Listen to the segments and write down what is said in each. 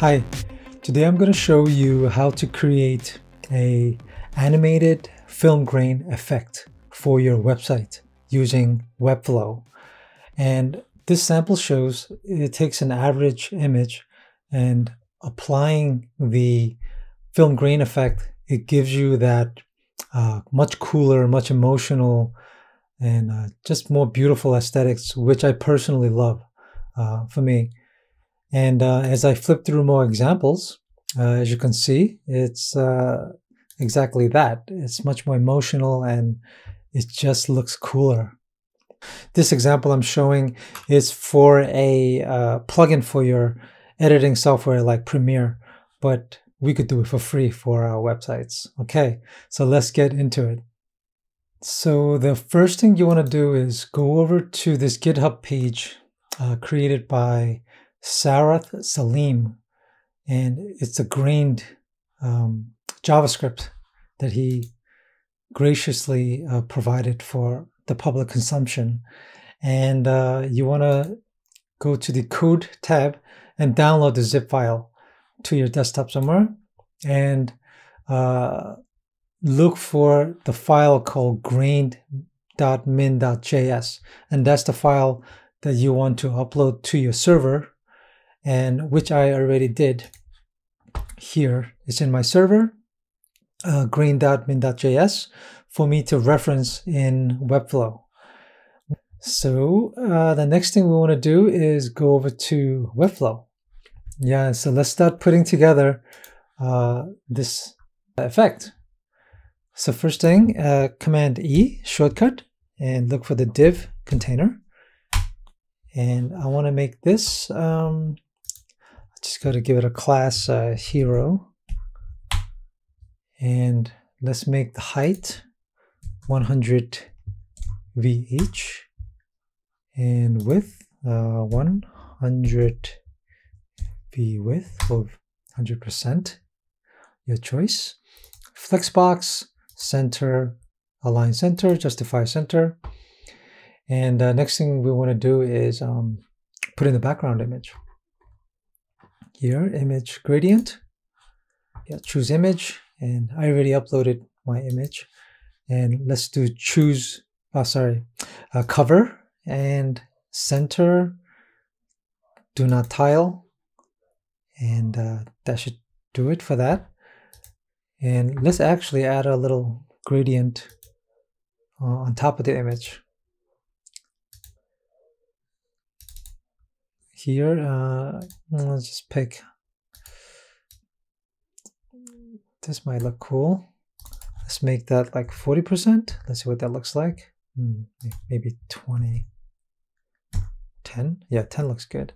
Hi, today I'm going to show you how to create a animated film grain effect for your website using Webflow. And this sample shows it takes an average image and applying the film grain effect, it gives you that uh, much cooler, much emotional, and uh, just more beautiful aesthetics, which I personally love uh, for me. And uh, as I flip through more examples, uh, as you can see, it's uh, exactly that. It's much more emotional and it just looks cooler. This example I'm showing is for a uh, plugin for your editing software like Premiere, but we could do it for free for our websites. Okay, so let's get into it. So the first thing you want to do is go over to this GitHub page uh, created by Sarath Saleem, and it's a grained um, JavaScript that he graciously uh, provided for the public consumption. And uh, you want to go to the code tab and download the zip file to your desktop somewhere and uh, look for the file called grained.min.js. And that's the file that you want to upload to your server and which I already did here. It's in my server, uh, grained.min.js for me to reference in Webflow. So uh, the next thing we want to do is go over to Webflow. Yeah, so let's start putting together uh, this effect. So first thing, uh, Command E shortcut and look for the div container. And I want to make this um, just got to give it a class uh, hero. And let's make the height 100 VH and width uh, 100 V width of 100%. Your choice. Flexbox, center, align center, justify center. And uh, next thing we want to do is um, put in the background image here image gradient. Yeah choose image and I already uploaded my image. And let's do choose oh sorry uh, cover and center do not tile. And uh, that should do it for that. And let's actually add a little gradient uh, on top of the image here. Uh, let's just pick. This might look cool. Let's make that like 40% let's see what that looks like. Hmm, maybe 20 10 yeah 10 looks good.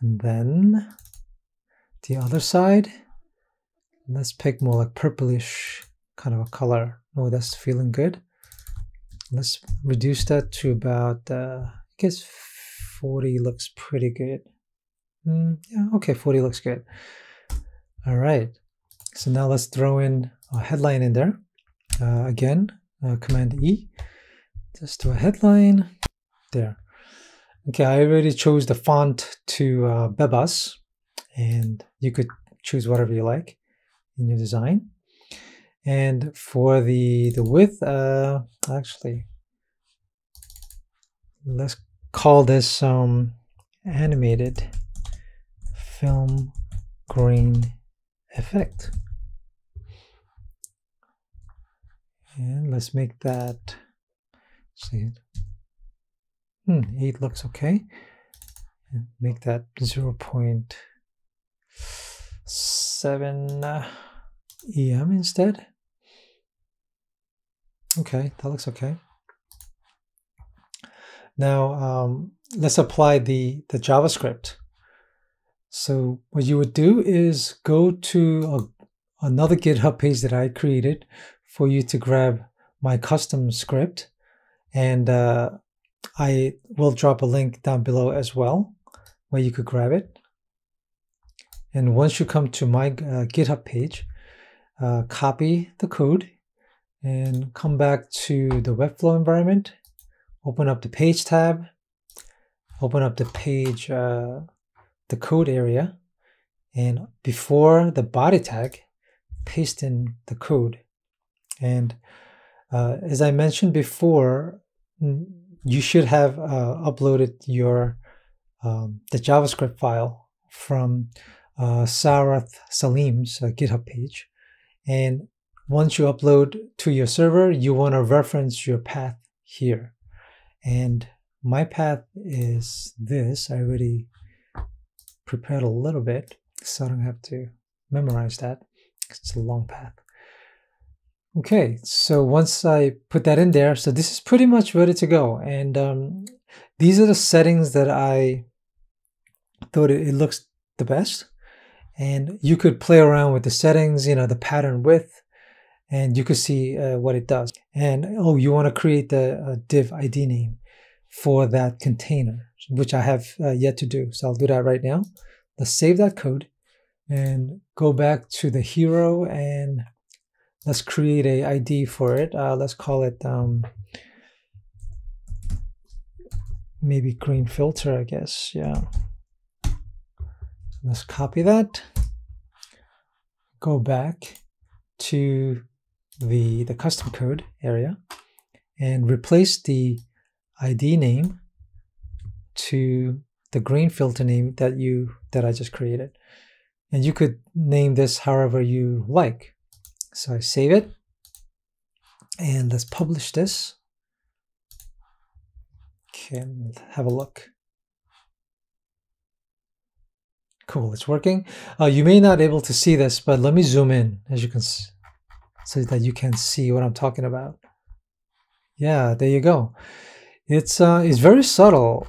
And then the other side let's pick more like purplish kind of a color. Oh that's feeling good. Let's reduce that to about uh, I guess 40 looks pretty good. Mm, yeah, okay, 40 looks good. All right. So now let's throw in a headline in there. Uh, again, uh, Command E. Just do a headline. There. Okay, I already chose the font to uh, Bebas, and you could choose whatever you like in your design. And for the the width, uh, actually, let's call this um, animated film grain effect. And let's make that, see it. Hmm, 8 looks okay. Make that 0 0.7 uh, EM instead. Okay, that looks okay. Now um, let's apply the, the JavaScript. So what you would do is go to a, another GitHub page that I created for you to grab my custom script. And uh, I will drop a link down below as well where you could grab it. And once you come to my uh, GitHub page, uh, copy the code and come back to the Webflow environment open up the page tab, open up the page, uh, the code area, And before the body tag, paste in the code. And uh, as I mentioned before, you should have uh, uploaded your um, the JavaScript file from uh, Sarath Saleem's uh, GitHub page. And once you upload to your server, you want to reference your path here. And my path is this. I already prepared a little bit, so I don't have to memorize that. It's a long path. Okay, so once I put that in there, so this is pretty much ready to go. And um, these are the settings that I thought it, it looks the best. And you could play around with the settings, you know, the pattern width, and you could see uh, what it does. And oh, you want to create the uh, div ID name for that container, which I have uh, yet to do. So I'll do that right now. Let's save that code and go back to the hero and let's create a ID for it. Uh, let's call it um, maybe green filter, I guess. Yeah. Let's copy that. Go back to the, the custom code area and replace the ID name to the green filter name that you that I just created. And you could name this however you like. So I save it and let's publish this. Okay, have a look. Cool, it's working. Uh, you may not be able to see this, but let me zoom in as you can so that you can see what I'm talking about. Yeah, there you go. It's uh, it's very subtle.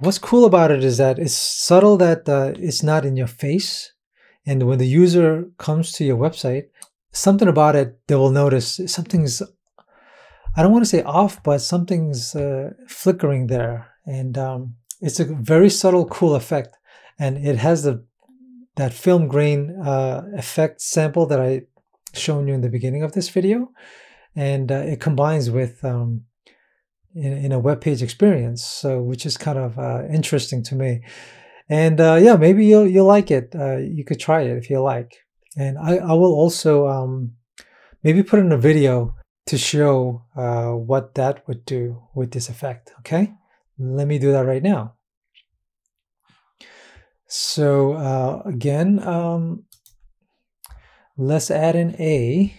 What's cool about it is that it's subtle that uh, it's not in your face. And when the user comes to your website, something about it they will notice something's I don't want to say off, but something's uh, flickering there, and um, it's a very subtle, cool effect, and it has the that film grain uh, effect sample that I shown you in the beginning of this video, and uh, it combines with um, in, in a web page experience, so which is kind of uh, interesting to me, and uh, yeah, maybe you'll you'll like it. Uh, you could try it if you like. And I, I will also um, maybe put in a video to show uh, what that would do with this effect, okay? Let me do that right now. So uh, again, um, let's add in a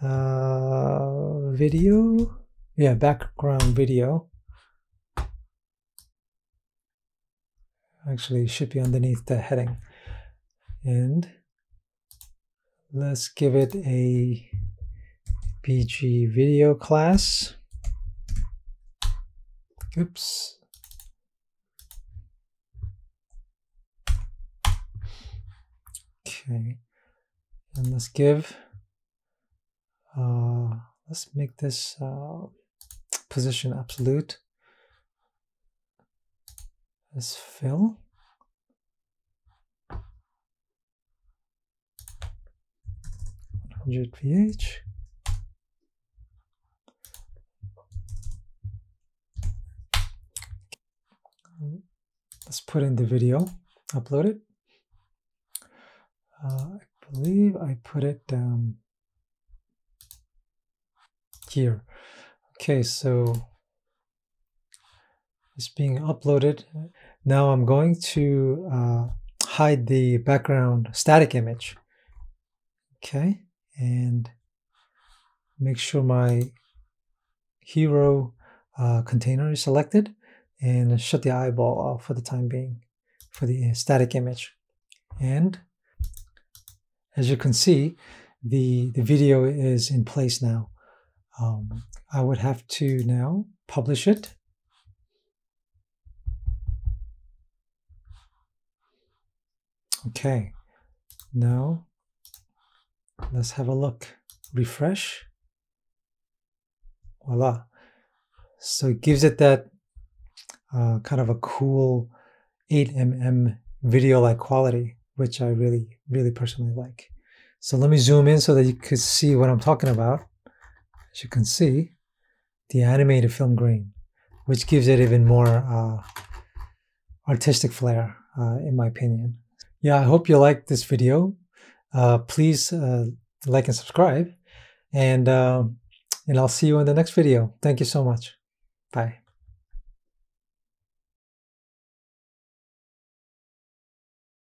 uh, video, yeah, background video. Actually, should be underneath the heading. And Let's give it a BG video class. Oops. Okay, and let's give, uh, let's make this uh, position absolute. Let's fill. 100 VH. Let's put in the video, upload it. Uh, I believe I put it down here. Okay, so it's being uploaded. Now I'm going to uh, hide the background static image. Okay and make sure my hero uh, container is selected and shut the eyeball off for the time being for the static image. And as you can see, the, the video is in place now. Um, I would have to now publish it. Okay, now Let's have a look. Refresh. Voila. So it gives it that uh, kind of a cool 8mm video-like quality, which I really, really personally like. So let me zoom in so that you could see what I'm talking about. As you can see, the animated film grain, which gives it even more uh, artistic flair, uh, in my opinion. yeah, I hope you liked this video. Uh, please uh, like and subscribe, and uh, and I'll see you in the next video. Thank you so much. Bye.